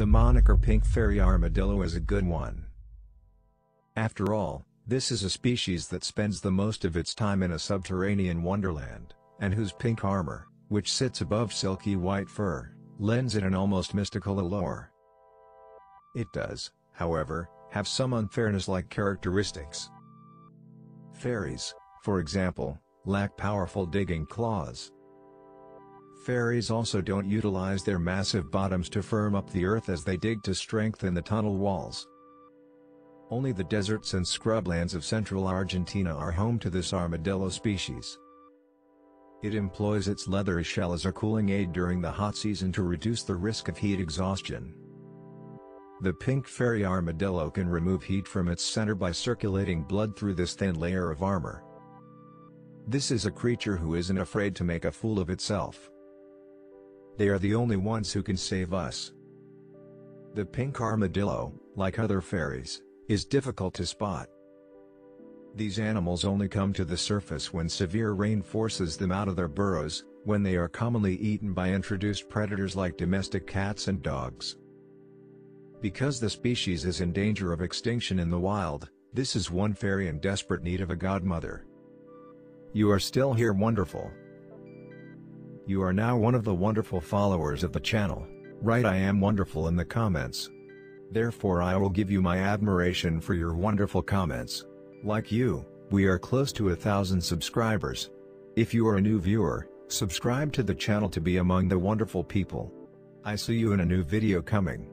The moniker pink fairy armadillo is a good one. After all, this is a species that spends the most of its time in a subterranean wonderland, and whose pink armor, which sits above silky white fur, lends it an almost mystical allure. It does, however, have some unfairness-like characteristics. Fairies, for example, lack powerful digging claws. Fairies also don't utilize their massive bottoms to firm up the earth as they dig to strengthen the tunnel walls. Only the deserts and scrublands of central Argentina are home to this armadillo species. It employs its leathery shell as a cooling aid during the hot season to reduce the risk of heat exhaustion. The pink fairy armadillo can remove heat from its center by circulating blood through this thin layer of armor. This is a creature who isn't afraid to make a fool of itself. They are the only ones who can save us. The pink armadillo, like other fairies, is difficult to spot. These animals only come to the surface when severe rain forces them out of their burrows, when they are commonly eaten by introduced predators like domestic cats and dogs. Because the species is in danger of extinction in the wild, this is one fairy in desperate need of a godmother. You are still here wonderful. You are now one of the wonderful followers of the channel, write I am wonderful in the comments. Therefore I will give you my admiration for your wonderful comments. Like you, we are close to a thousand subscribers. If you are a new viewer, subscribe to the channel to be among the wonderful people. I see you in a new video coming.